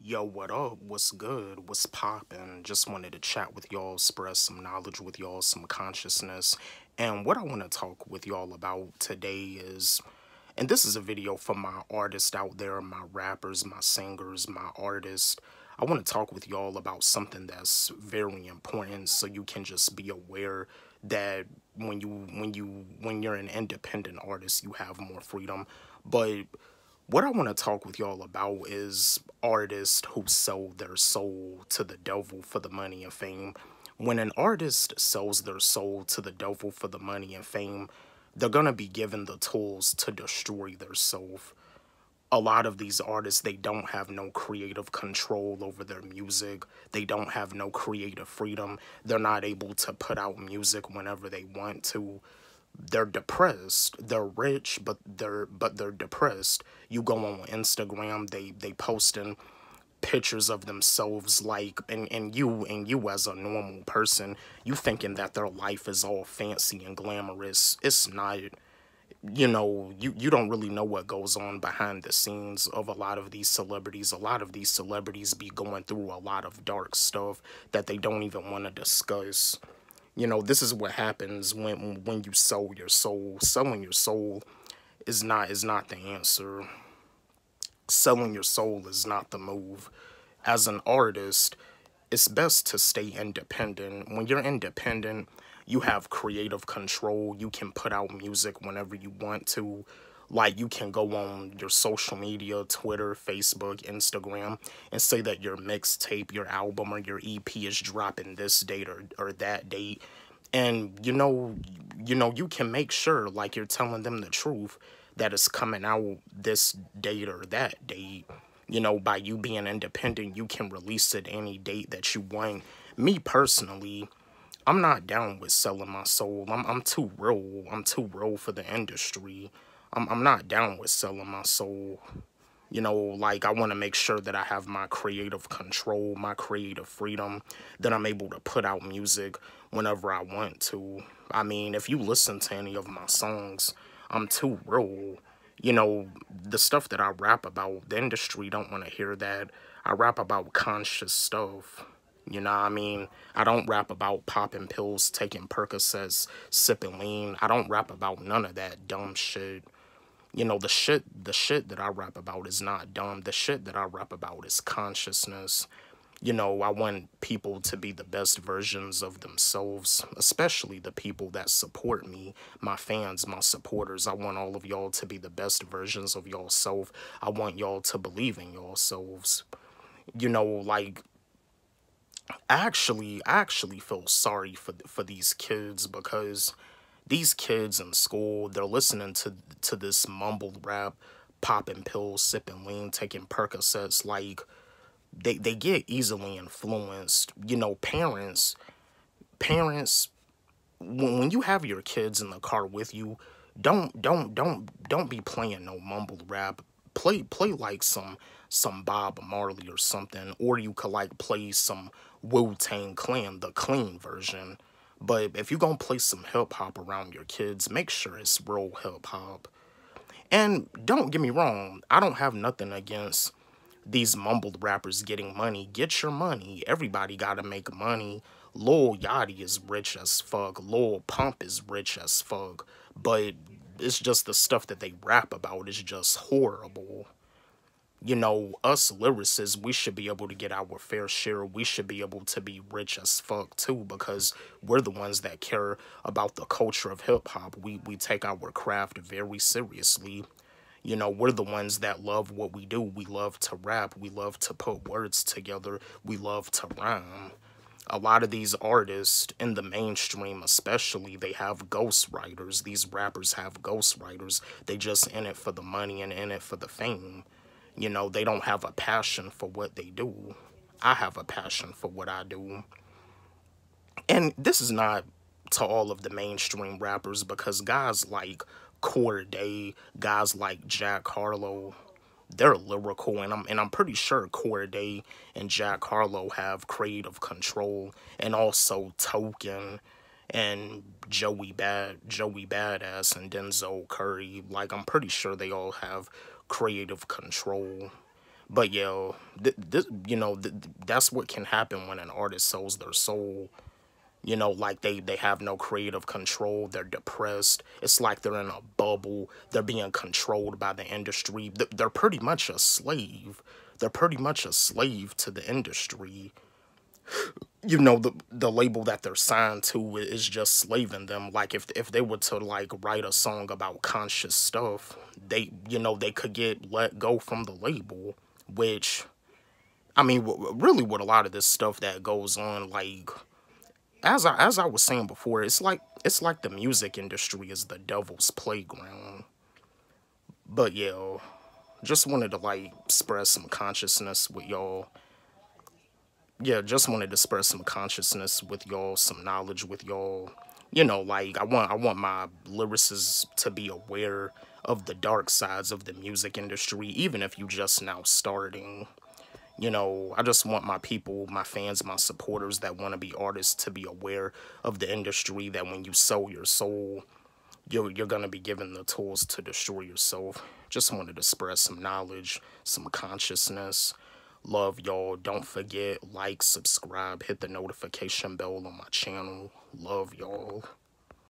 Yo, what up? What's good? What's poppin'? Just wanted to chat with y'all, spread some knowledge with y'all, some consciousness. And what I want to talk with y'all about today is, and this is a video for my artists out there, my rappers, my singers, my artists. I want to talk with y'all about something that's very important so you can just be aware that when you when you when you're an independent artist, you have more freedom. But what I want to talk with y'all about is artists who sold their soul to the devil for the money and fame. When an artist sells their soul to the devil for the money and fame, they're going to be given the tools to destroy their soul. A lot of these artists, they don't have no creative control over their music. They don't have no creative freedom. They're not able to put out music whenever they want to they're depressed. They're rich, but they're but they're depressed. You go on Instagram, they they posting pictures of themselves like and, and you and you as a normal person, you thinking that their life is all fancy and glamorous. It's not you know, you, you don't really know what goes on behind the scenes of a lot of these celebrities. A lot of these celebrities be going through a lot of dark stuff that they don't even want to discuss you know, this is what happens when when you sell your soul. Selling your soul is not is not the answer. Selling your soul is not the move. As an artist, it's best to stay independent. When you're independent, you have creative control. You can put out music whenever you want to. Like you can go on your social media, Twitter, Facebook, Instagram, and say that your mixtape, your album, or your EP is dropping this date or, or that date. And you know, you know, you can make sure like you're telling them the truth that it's coming out this date or that date. You know, by you being independent, you can release it any date that you want. Me personally, I'm not down with selling my soul. I'm I'm too real. I'm too real for the industry. I'm, I'm not down with selling my soul. You know, like I want to make sure that I have my creative control, my creative freedom, that I'm able to put out music whenever I want to. I mean, if you listen to any of my songs, I'm too real. You know, the stuff that I rap about, the industry don't want to hear that. I rap about conscious stuff. You know I mean? I don't rap about popping pills, taking Percocets, sipping lean. I don't rap about none of that dumb shit you know the shit the shit that i rap about is not dumb. The shit that i rap about is consciousness. You know i want people to be the best versions of themselves especially the people that support me my fans my supporters. I want all of y'all to be the best versions of yourself. I want y'all to believe in yourselves. You know like actually I actually feel sorry for for these kids because these kids in school, they're listening to to this mumbled rap, popping pills, sipping lean, taking Percocets. Like they they get easily influenced. You know, parents, parents, when when you have your kids in the car with you, don't don't don't don't be playing no mumbled rap. Play play like some some Bob Marley or something, or you could like play some Wu Tang Clan, the clean version but if you're going to play some hip hop around your kids, make sure it's real hip hop. And don't get me wrong, I don't have nothing against these mumbled rappers getting money. Get your money. Everybody got to make money. Lil Yachty is rich as fuck. Lil Pump is rich as fuck. But it's just the stuff that they rap about is just horrible you know, us lyricists, we should be able to get our fair share. We should be able to be rich as fuck too, because we're the ones that care about the culture of hip hop. We we take our craft very seriously. You know, we're the ones that love what we do. We love to rap. We love to put words together. We love to rhyme. A lot of these artists in the mainstream, especially, they have ghostwriters. These rappers have ghostwriters. They just in it for the money and in it for the fame you know, they don't have a passion for what they do. I have a passion for what I do. And this is not to all of the mainstream rappers because guys like Cordae, guys like Jack Harlow, they're lyrical and I'm and I'm pretty sure Cordae and Jack Harlow have creative control and also Token and Joey Bad Joey Badass and Denzel Curry. Like I'm pretty sure they all have creative control. But yo, th- this, you know, th- that's what can happen when an artist sells their soul. You know, like they they have no creative control. They're depressed. It's like they're in a bubble. They're being controlled by the industry. They're pretty much a slave. They're pretty much a slave to the industry you know the the label that they're signed to is just slaving them. Like if if they were to like write a song about conscious stuff they you know they could get let go from the label which i mean really with a lot of this stuff that goes on like as i as i was saying before it's like it's like the music industry is the devil's playground. But yeah just wanted to like express some consciousness with y'all yeah, just wanted to spur some consciousness with y'all, some knowledge with y'all. You know, like I want I want my lyricists to be aware of the dark sides of the music industry, even if you just now starting. You know, I just want my people, my fans, my supporters that want to be artists to be aware of the industry that when you sell your soul, you're, you're going to be given the tools to destroy yourself. Just wanted to spread some knowledge, some consciousness. Love y'all. Don't forget, like, subscribe, hit the notification bell on my channel. Love y'all.